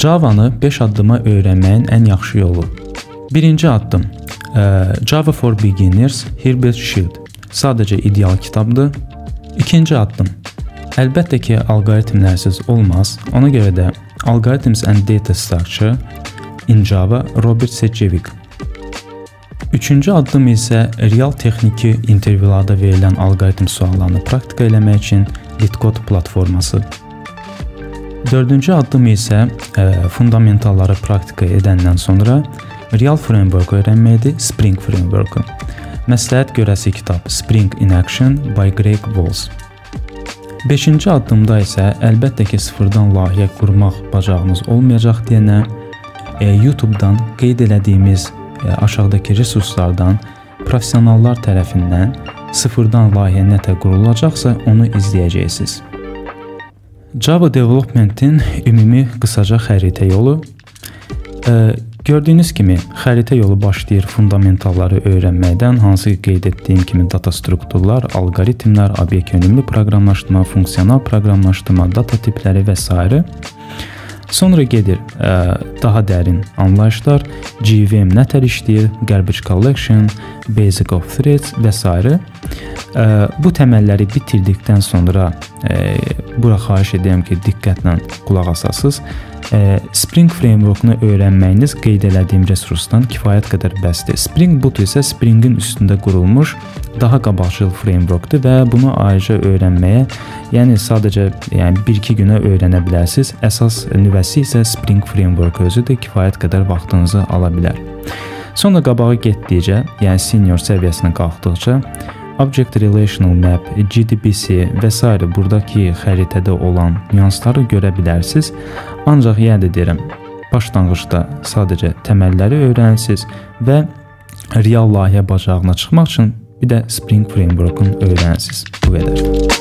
Java-nı 5 addıma öyrənməyin ən yaxşı yolu. Birinci addım Java for Beginners Herbert Shield. Sadəcə ideal kitabdır. İkinci addım Əlbəttə ki, alqoritmlərsiz olmaz. Ona görə də Algorithms and Data Structure in Java Robert Secevik. Üçüncü addım isə real texniki intervyularda verilən alqoritm suallarını praktika eləmək üçün LeetCode platforması. Dördüncü addım isə ə, e, fundamentalları praktika edəndən sonra real framework öyrənməkdir, Spring framework-u. Məsləhət görəsi kitab Spring in Action by Greg Walls. 5-ci addımda isə əlbəttə ki, sıfırdan layihə qurmaq bacarığınız olmayacaq deyənə e, YouTube-dan qeyd elədiyimiz e, aşağıdakı resurslardan professionallar tərəfindən sıfırdan layihə nətə qurulacaqsa onu izləyəcəksiniz. Java Development-in ümumi qısaca xəritə yolu e, Gördüyünüz kimi xəritə yolu başlayır fundamentalları öyrənməkdən, hansı ki qeyd etdiyim kimi data strukturlar, alqoritmlər, obyekt yönümlü proqramlaşdırma, funksional proqramlaşdırma, data tipləri və s. Sonra gedir ə, daha dərin anlayışlar, GVM nətər işləyir, garbage collection, basic of threads və s. Ə, bu təməlləri bitirdikdən sonra ə, bura xahiş edirəm ki, diqqətlə qulaq asasınız. Spring framework-unu öyrənməyiniz qeyd elədiyim resursdan kifayət qədər bəsdir. Spring Boot isə Spring-in üstündə qurulmuş daha qabaqcıl framework-dur və bunu ayrıca öyrənməyə, yəni sadəcə yəni 1-2 günə öyrənə bilərsiniz. Əsas nüvəsi isə Spring framework özüdür, kifayət qədər vaxtınızı ala bilər. Sonra qabağa getdikcə, yəni senior səviyyəsinə qalxdıqca Object Relational Map, GDBC və s. burdakı xəritədə olan nüansları görə bilərsiniz. Ancaq yenə də deyirəm, başlanğıcda sadəcə təməlləri öyrənsiniz və real layihə bacarığına çıxmaq üçün bir də Spring Framework-unu öyrənsiniz. Bu qədər.